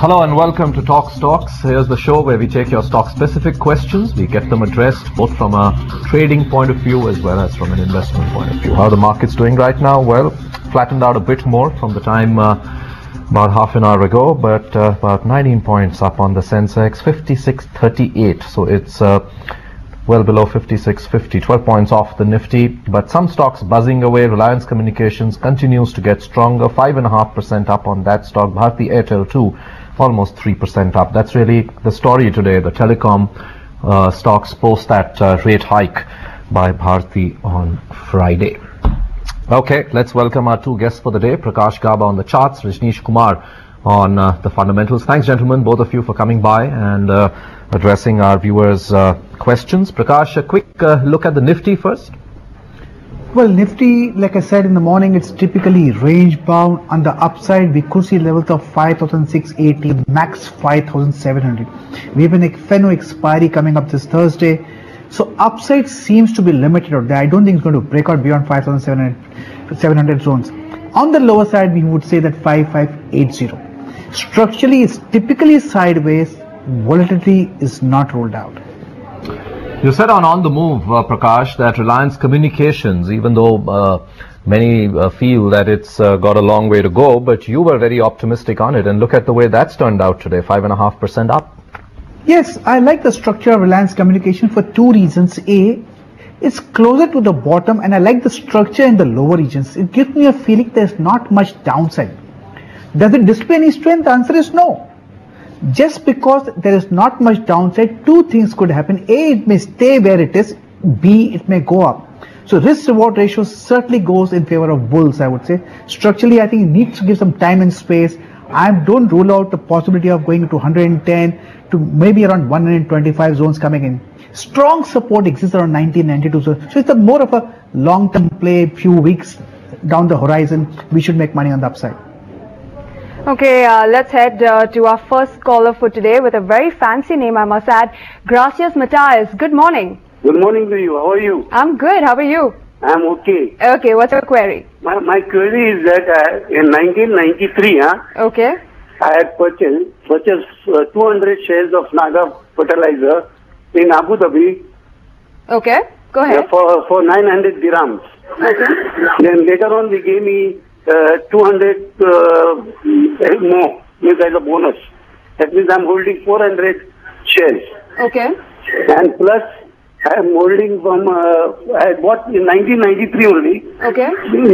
Hello and welcome to Talk Stocks. Here's the show where we take your stock specific questions. We get them addressed both from a trading point of view as well as from an investment point of view. How the market's doing right now? Well, flattened out a bit more from the time uh, about half an hour ago, but uh, about 19 points up on the Sensex, 56.38. So it's uh, well below 56.50, 12 points off the Nifty, but some stocks buzzing away. Reliance Communications continues to get stronger, 5.5% up on that stock. Bharti Airtel too, almost 3% up. That's really the story today. The telecom uh, stocks post that uh, rate hike by Bharti on Friday. Okay, let's welcome our two guests for the day. Prakash Gaba on the charts, Rajneesh Kumar on uh, the fundamentals. Thanks, gentlemen, both of you for coming by and uh, addressing our viewers' uh, questions. Prakash, a quick uh, look at the Nifty first. Well, Nifty, like I said in the morning, it's typically range bound. On the upside, we could see levels of 5,680, max 5,700. We have an F&O expiry coming up this Thursday. So upside seems to be limited out there. I don't think it's going to break out beyond 5,700 700 zones. On the lower side, we would say that 5580. Structurally, it's typically sideways. Volatility is not ruled out. You said on On the Move, uh, Prakash, that Reliance Communications, even though uh, many uh, feel that it's uh, got a long way to go, but you were very optimistic on it. And look at the way that's turned out today, 5.5% up. Yes, I like the structure of Reliance Communication for two reasons. A, it's closer to the bottom and I like the structure in the lower regions. It gives me a feeling there's not much downside. Does it display any strength? The answer is no. Just because there is not much downside, two things could happen. A, it may stay where it is. B, it may go up. So risk reward ratio certainly goes in favor of bulls, I would say. Structurally, I think it needs to give some time and space. I don't rule out the possibility of going to 110 to maybe around 125 zones coming in. Strong support exists around 1992 zones. So it's a more of a long-term play, few weeks down the horizon. We should make money on the upside. Okay, uh, let's head uh, to our first caller for today with a very fancy name, I must add. Gracias Matias. Good morning. Good morning to you. How are you? I'm good. How are you? I'm okay. Okay, what's your query? My, my query is that uh, in 1993, huh, Okay. I had purchased, purchased uh, 200 shares of Naga fertilizer in Abu Dhabi Okay, go uh, ahead. for, for 900 dirhams. Then later on they gave me 200 uh, more means as a bonus. That means I'm holding 400 shares. Okay. And plus I am holding from, uh, I bought in 1993 only. Okay.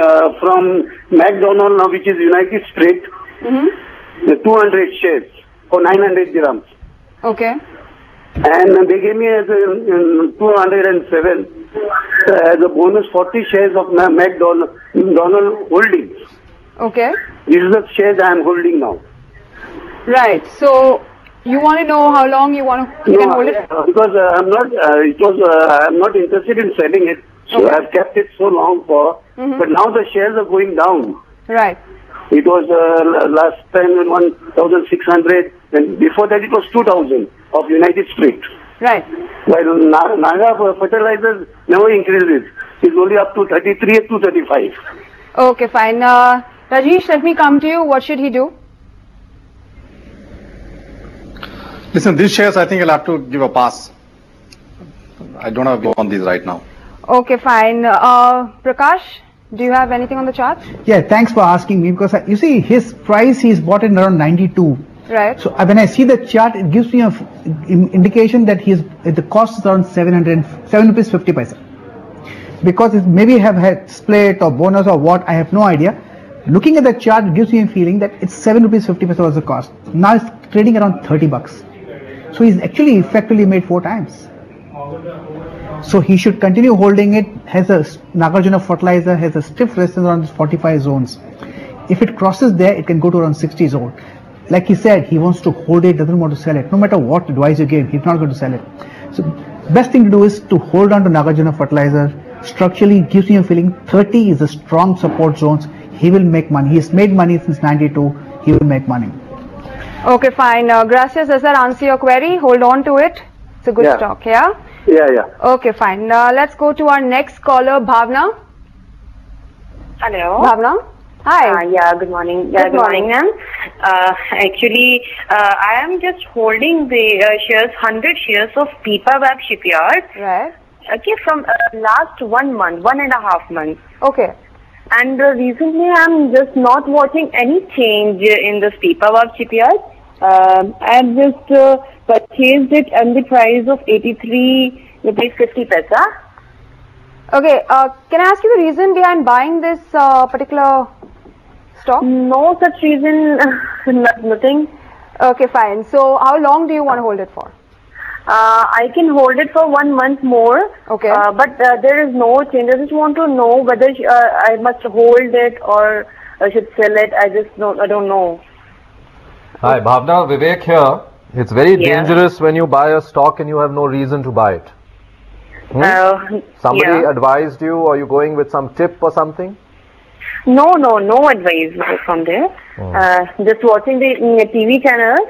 uh, from McDowell now, which is United Spirits, Mm-hmm. the 200 shares for 900 dirhams. Okay. And they gave me as a, um, 207 uh, as a bonus 40 shares of McDowell, McDowell holdings. Okay. These are the shares I am holding now. Right. So you want to know how long you want to you can hold it? uh, because uh, I'm not, uh, it was, uh, I'm not interested in selling it. So Okay. I've kept it so long for, Mhm. but now the shares are going down. Right. It was uh, last time 1,600, and before that it was 2,000 of United Spirits. Right. While Naga fertilizers never increases. It's only up to 33 to 35. Okay, fine. Uh, Rajneesh, let me come to you. What should he do? Listen, these shares, I think I'll have to give a pass. I don't have a view on these right now. Okay, fine. Uh, Prakash, do you have anything on the chart? Yeah, thanks for asking me because I, you see his price he's bought in around 92. Right. So uh, when I see the chart, it gives me a f- in- indication that he's the cost is around 700 7 rupees 50 paisa. Because it maybe have had split or bonus or what, I have no idea. Looking at the chart, gives me a feeling that it's 7 rupees 50 paisa was the cost. Now it's trading around 30 bucks. So he's actually effectively made four times. So he should continue holding it. Has a Nagarjuna fertilizer has a stiff resistance around 45 zones. If it crosses there, it can go to around 60 zone. Like he said, he wants to hold it, doesn't want to sell it. No matter what advice you give, he's not going to sell it. So best thing to do is to hold on to Nagarjuna fertilizer. Structurally, it gives me a feeling 30 is a strong support zones. He will make money. He's made money since 92. He will make money. Okay, fine. Uh, Gracias, does that answer your query? Hold on to it. It's a good Yeah. stock, yeah? Yeah, yeah. Okay, fine. Uh, let's go to our next caller, Bhavna. Hello. Bhavna? Hi. Uh, yeah, good morning. Yeah, Good good, morning, morning. ma'am. uh, actually, uh, I am just holding the uh, shares, 100 shares of Pipavav Shipyard. Right. Okay, from uh, last one month, one and a half months. Okay. And uh, recently, I'm just not watching any change in this Pipavav Shipyard. Um I have just uh, purchased it at the price of 83 rupees 50 paisa. Okay. Uh, can I ask you the reason behind buying this uh, particular stock? No such reason, nothing. Okay, fine. So, how long do you want to hold it for? Uh, I can hold it for one month more. Okay. Uh, but uh, there is no change. I just want to know whether uh, I must hold it or I should sell it. I just don't. I don't know. Hi, Bhavna, Vivek here. It's very Yeah. dangerous when you buy a stock and you have no reason to buy it. Hmm? Uh, Somebody yeah. advised you, or you going with some tip or something? No, no, no advice from there. Oh. Uh, just watching the mm, TV channels.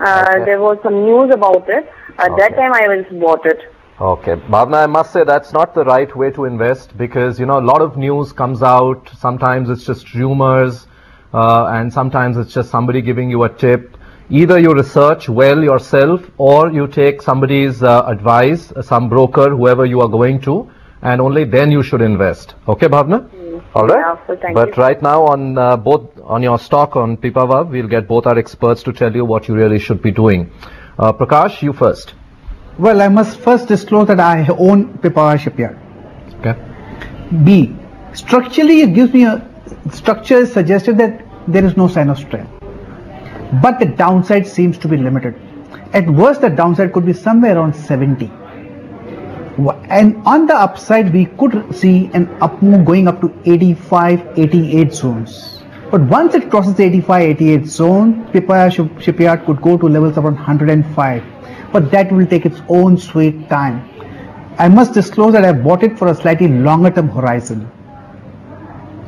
Uh, Okay. There was some news about it. At that time, I was bought it. Okay, Bhavna, I must say that's not the right way to invest because you know a lot of news comes out. Sometimes it's just rumors, uh, and sometimes it's just somebody giving you a tip. Either you research well yourself, or you take somebody's uh, advice, uh, some broker, whoever you are going to, and only then you should invest. Okay, Bhavna. All right. Yeah, so thank but you. right now on uh, both on your stock on Pipavav, we'll get both our experts to tell you what you really should be doing. Uh, Prakash, you first. Well, I must first disclose that I own Pipavav Shipyard. Okay. B. Structurally, it gives me a structure is suggested that there is no sign of strength, but the downside seems to be limited. At worst, the downside could be somewhere around 70. And on the upside, we could see an up move going up to 85, 88 zones. But once it crosses 85, 88 zone, Pipavav shipyard could go to levels around 105. But that will take its own sweet time. I must disclose that I bought it for a slightly longer term horizon.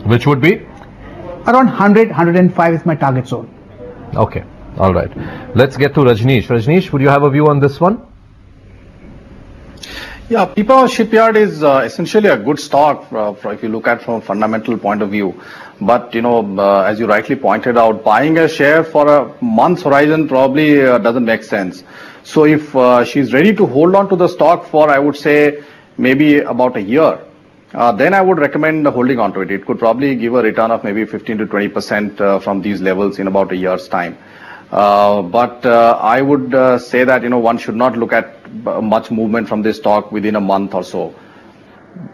Which would be? Around 100, 105 is my target zone. Okay. All right. Let's get to Rajneesh. Rajneesh, would you have a view on this one? Yeah, Pipavav Shipyard is uh, essentially a good stock uh, if you look at from a fundamental point of view. But you know, uh, as you rightly pointed out, buying a share for a month's horizon probably uh, doesn't make sense. So if uh, she's ready to hold on to the stock for, I would say, maybe about a year, then I would recommend holding on to it. It could probably give a return of maybe 15 to 20 percent uh, from these levels in about a year's time. Uh, but uh, I would uh, say that you know one should not look at much movement from this stock within a month or so.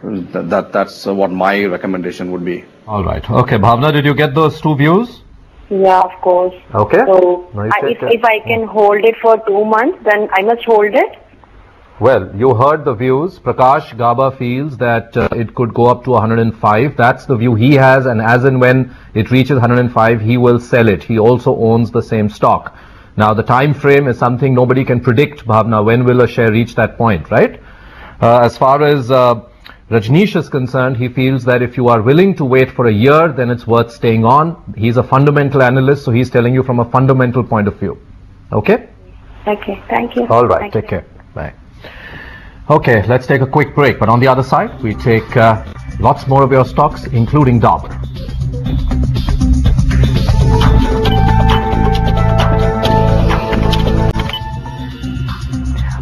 That, that that's uh, what my recommendation would be. All right. Okay. Bhavna, did you get those two views? Yeah, of course. Okay. So, Now I, if, if I can hold it for two months, then I must hold it. Well, you heard the views. Prakash Gaba feels that uh, it could go up to 105. That's the view he has, and as and when it reaches 105, he will sell it. He also owns the same stock. Now, the time frame is something nobody can predict, Bhavna. When will a share reach that point, right? Uh, as far as uh, Rajneesh is concerned, he feels that if you are willing to wait for a year, then it's worth staying on. He's a fundamental analyst, so he's telling you from a fundamental point of view. Okay? Okay, thank you. All right, Thank take you. care. Bye. Okay, let's take a quick break. But on the other side, we take uh, lots more of your stocks, including Dob.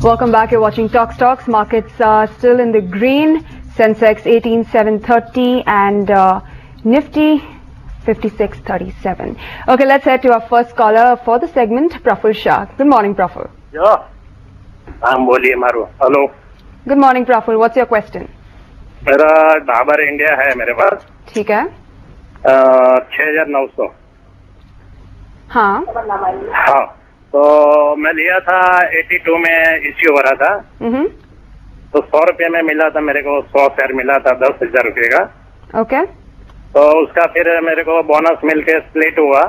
Welcome back. You're watching Talk Stocks. Markets are still in the green. Sensex 18730 and uh, Nifty 5637. Okay, let's head to our first caller for the segment, Praful Shah. Good morning, Praful. Yeah. I'm Boli Maru. Hello. Good morning Praful. What's your question मेरा Dabur India है मेरे पास। ठीक है। छह हज़ार नौ सौ। हाँ। हाँ तो मैं लिया था 82 में इश्यू हो रहा था। हम्म। तो सौ रुपये में मिला था मेरे को सौ शेयर मिला था दस हज़ार रुपये का। ओके। तो उसका फिर मेरे को बोनस मिल के स्प्लिट हुआ।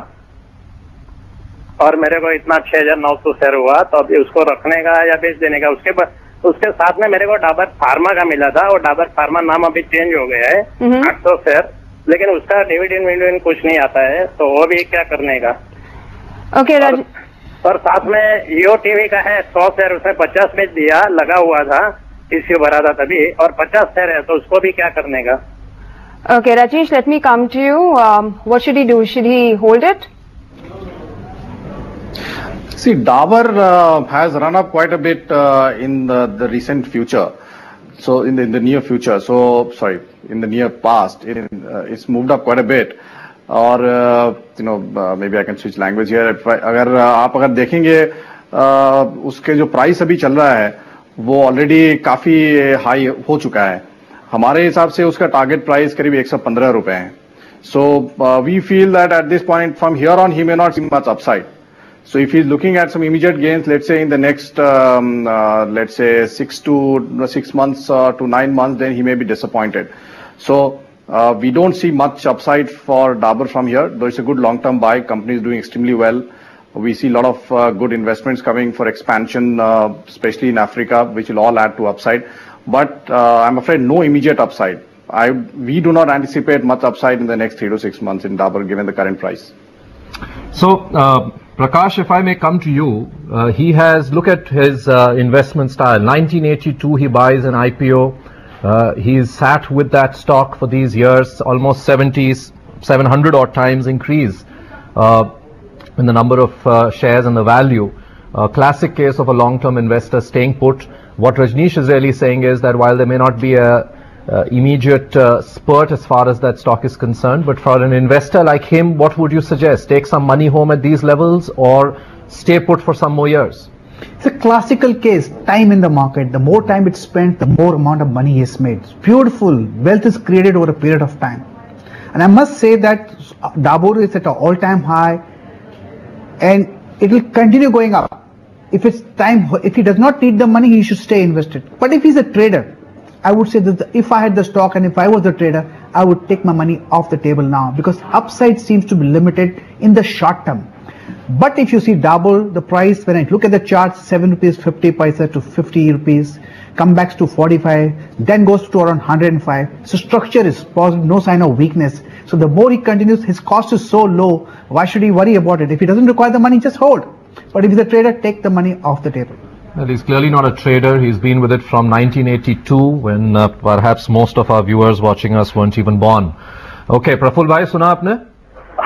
और मेरे को इतना छह हज़ार नौ सौ शेयर हुआ तो अभी उसको रखने का या बेच देने का उसके बाद उसके साथ में मेरे को डाबर फार्मा का मिला था और डाबर फार्मा नाम अभी चेंज हो गया है हम्म। आठ सौ शेयर लेकिन उसका डिविडेंड विविडेंड कुछ नहीं आता है तो वो भी क्या करने का ओके राज और और साथ में जियो टीवी का है सौ शेयर उसने पचास बेच दिया लगा हुआ था इश्यू भरा था तभी और पचास शेयर है तो उसको भी क्या करने का okay let me come to you. Um, what should he do? Should he hold it? See, Dabur uh, has run up quite a bit uh, in the, the recent future. So in the, in the near future, so sorry, in the near past, it, uh, it's moved up quite a bit. और you know maybe I can switch language here अगर uh, आप अगर देखेंगे uh, उसके जो price अभी चल रहा है वो ऑलरेडी काफ़ी हाई हो चुका है हमारे हिसाब से उसका टारगेट प्राइस करीब एक सौ पंद्रह रुपए है so we feel that at this point from here on he may not see much upside So if he's looking at some immediate gains, let's say in the next, um, uh, let's say six to six months uh, to nine months, then he may be disappointed. So uh, we don't see much upside for Dabur from here, though it's a good long-term buy. Company is doing extremely well. We see a lot of uh, good investments coming for expansion, uh, especially in Africa, which will all add to upside. But uh, I'm afraid no immediate upside. I, we do not anticipate much upside in the next three to six months in Dabur, given the current price. So, Prakash, if I may come to you, uh, he has, look at his uh, investment style. 1982, he buys an IPO. Uh, he's sat with that stock for these years, almost 70, 700 odd times increase uh, in the number of uh, shares and the value. A classic case of a long-term investor staying put. What Rajneesh is really saying is that while there may not be a immediate uh, spurt as far as that stock is concerned. But for an investor like him, what would you suggest? Take some money home at these levels or stay put for some more years? It's a classical case, time in the market. The more time it's spent, the more amount of money is made. It's beautiful. Wealth is created over a period of time. And I must say that Dabur is at an all-time high and it will continue going up. If it's time, if he does not need the money, he should stay invested. But if he's a trader, I would say that if I had the stock and if I was the trader, I would take my money off the table now because upside seems to be limited in the short term. But if you see double the price, when I look at the chart, 7 rupees 50 paisa to 50 rupees, come back to 45, then goes to around 105. So structure is positive, no sign of weakness. So the more he continues, his cost is so low, why should he worry about it? If he doesn't require the money, just hold. But if he's a trader, take the money off the table. Well, he's clearly not a trader. He's been with it from 1982 when uh, perhaps most of our viewers watching us weren't even born. Okay, Praful bhai, सुना आपने?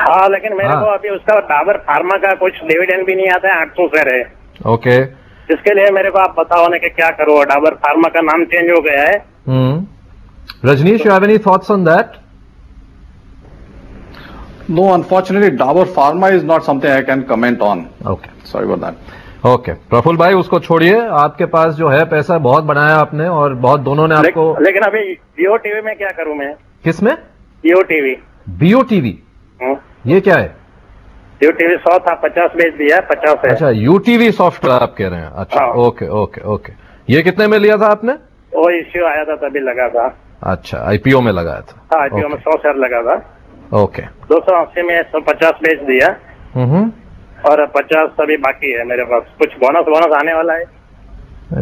हाँ लेकिन मेरे हाँ। को अभी उसका Dabur pharma का कुछ डिविडेंड भी नहीं आता है आठ सौ शेयर है Okay. जिसके लिए मेरे को आप बताओ ना कि क्या करो डाबर फार्मा का नाम चेंज हो गया है Hmm. Rajneesh, you have any thoughts on that? No, unfortunately, Dabur Pharma is not something I can comment on. Okay. Sorry about that. Okay. Praful भाई उसको छोड़िए। आपके पास जो है पैसा बहुत बनाया आपने और बहुत दोनों ने आपको लेकिन, लेकिन अभी जियो टीवी में क्या करूँ मैं? किसमें? जियो टीवी बीओ टीवी ये क्या है? जियो टीवी सौ था पचास बेच दिया पचास है। अच्छा यू टीवी सॉफ्टवेयर आप कह रहे हैं। अच्छा हाँ। Okay okay okay. ये कितने में लिया था आपने? वो इश्यू आया था तभी लगा था। अच्छा आईपीओ में लगाया था। हाँ आईपीओ में सौ शेयर लगा था। ओके। दो सौ अस्सी में सौ पचास बेच दिया। हम्म। और पचास अभी बाकी है मेरे पास। कुछ बोनस बोनस आने वाला है?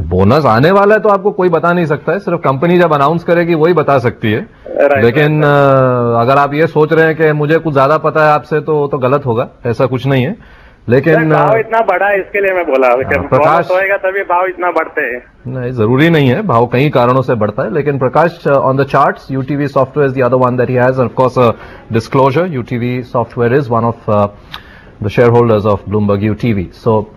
बोनस आने वाला है तो आपको कोई बता नहीं सकता है। सिर्फ़ कंपनी जब अनाउंस करेगी वही बता सकती है। लेकिन अगर आप ये सोच रहे हैं कि मुझे कुछ ज़्यादा पता है आपसे तो तो गलत होगा। ऐसा कुछ नहीं है। लेकिन भाव इतना बढ़ा है इसके लिए मैं बोला। हाँ, प्रकाश- होएगा तभी भाव इतना बढ़ते हैं। नहीं ज़रूरी नहीं है। भाव कई कारणों से बढ़ता है। लेकिन Prakash on the charts UTV software is the other one that he has of course disclosure UTV software is one of the shareholders of Bloomberg UTV. So,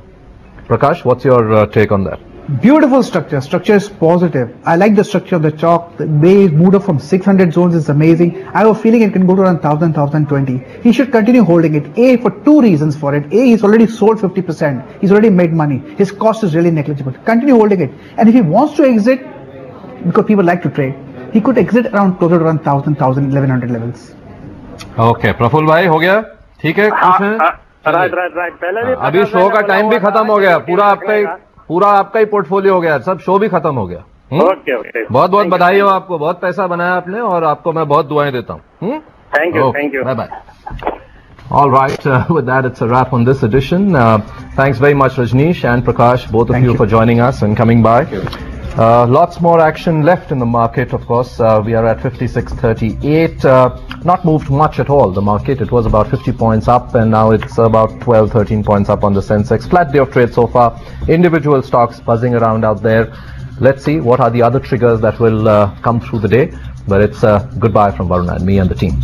Prakash, what's your uh, take on that? Beautiful structure. Structure is positive. I like the structure of the chalk. The way it moved up from 600 zones is amazing. I have a feeling it can go to around 1000, 1020. He should continue holding it. A, for two reasons for it. A, he's already sold 50%. He's already made money. His cost is really negligible. Continue holding it. And if he wants to exit, because people like to trade, he could exit around closer to around 1000, 1100 levels. Okay. Praful bhai, ho gaya? ठीक है कुछ right right right पहले भी अभी show का time भी खत्म हो गया। पूरा आपका ही पूरा आपका ही पोर्टफोलियो हो गया। सब शो भी खत्म हो गया? ओके ओके बहुत बहुत बधाई हो आपको। बहुत पैसा बनाया आपने और आपको मैं बहुत दुआएँ देता हूँ। Thank you thank you bye bye All right, uh, with that, it's a wrap on this edition. Uh, thanks very much, Rajneesh and Prakash, both of Thank you, you. for joining us and coming by. Uh, lots more action left in the market, of course. Uh, we are at 56.38. Uh, not moved much at all, the market. It was about 50 points up, and now it's about 12, 13 points up on the Sensex. Flat day of trade so far. Individual stocks buzzing around out there. Let's see what are the other triggers that will uh, come through the day. But it's uh, goodbye from Varuna and me and the team.